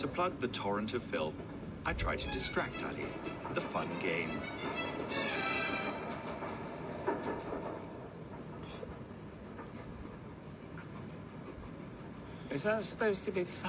To plug the torrent of filth, I try to distract Ali with a fun game. Is that supposed to be fun?